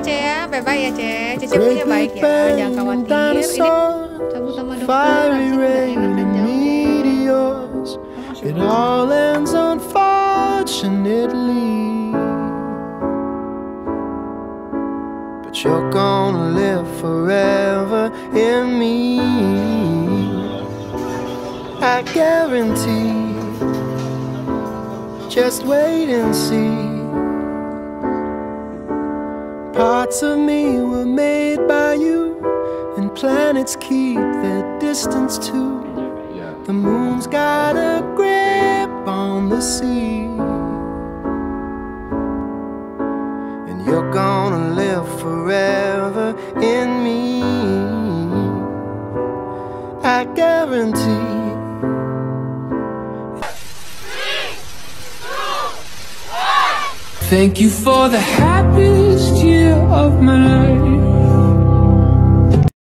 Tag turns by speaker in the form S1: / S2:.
S1: Aceh ya. Bye bye ya Aceh. Punya baik ya. Jangan khawatir. Ini sama dokter. It all ends unfortunately But you're gonna live forever in me I guarantee Just wait and see Parts of me were made by you, and planets keep their distance too. The moon's got a grip on the sea. And you're gonna live forever in me. I guarantee.
S2: Thank you for the happiest year of my life